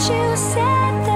I'll you the